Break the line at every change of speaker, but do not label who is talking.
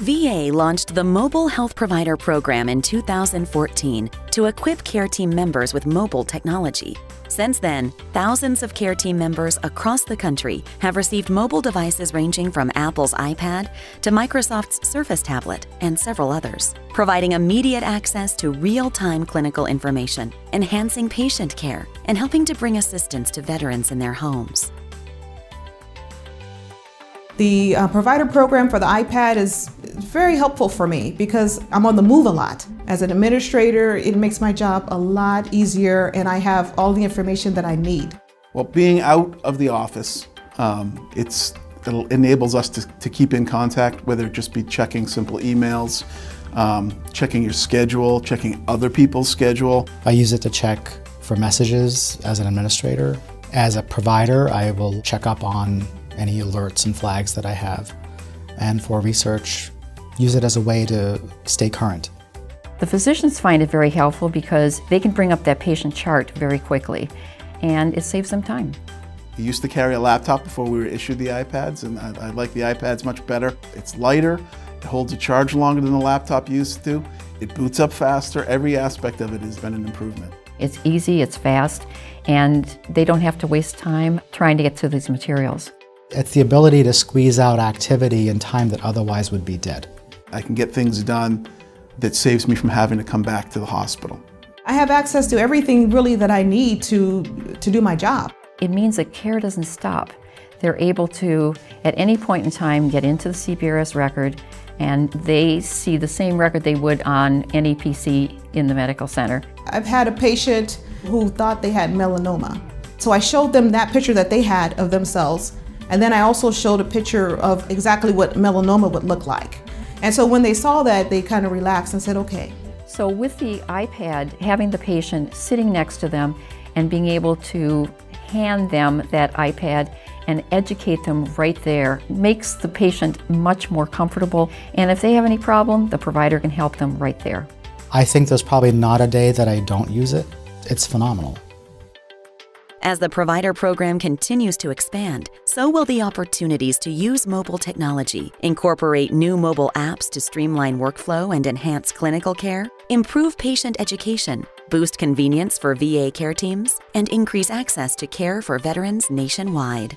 VA launched the Mobile Health Provider Program in 2014 to equip care team members with mobile technology. Since then, thousands of care team members across the country have received mobile devices ranging from Apple's iPad to Microsoft's Surface tablet and several others, providing immediate access to real time clinical information, enhancing patient care, and helping to bring assistance to veterans in their homes.
The uh, provider program for the iPad is very helpful for me because I'm on the move a lot. As an administrator, it makes my job a lot easier and I have all the information that I need.
Well, being out of the office, um, it's, it enables us to, to keep in contact, whether it just be checking simple emails, um, checking your schedule, checking other people's schedule.
I use it to check for messages as an administrator. As a provider, I will check up on any alerts and flags that I have. And for research, use it as a way to stay current.
The physicians find it very helpful because they can bring up that patient chart very quickly and it saves them time.
I used to carry a laptop before we were issued the iPads and I, I like the iPads much better. It's lighter, it holds a charge longer than the laptop used to, it boots up faster, every aspect of it has been an improvement.
It's easy, it's fast, and they don't have to waste time trying to get to these materials.
It's the ability to squeeze out activity in time that otherwise would be dead.
I can get things done that saves me from having to come back to the hospital.
I have access to everything really that I need to, to do my job.
It means that care doesn't stop. They're able to, at any point in time, get into the CPRS record and they see the same record they would on any PC in the medical center.
I've had a patient who thought they had melanoma. So I showed them that picture that they had of themselves and then I also showed a picture of exactly what melanoma would look like. And so when they saw that, they kind of relaxed and said, okay.
So with the iPad, having the patient sitting next to them and being able to hand them that iPad and educate them right there makes the patient much more comfortable. And if they have any problem, the provider can help them right there.
I think there's probably not a day that I don't use it. It's phenomenal.
As the provider program continues to expand, so will the opportunities to use mobile technology, incorporate new mobile apps to streamline workflow and enhance clinical care, improve patient education, boost convenience for VA care teams, and increase access to care for veterans nationwide.